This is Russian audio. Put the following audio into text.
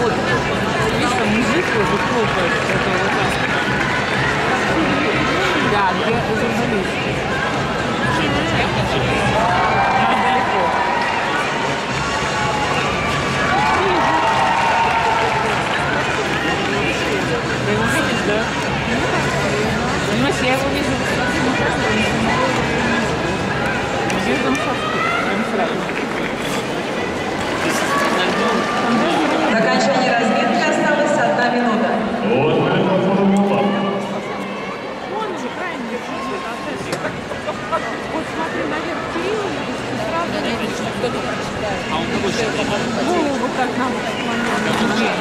Вот, видишь, там мужик тоже хлопает. Это вот так. Да, где журналист. Ты его видишь, да? Понимаешь, я его вижу сразу голову вот так нам так маневренно.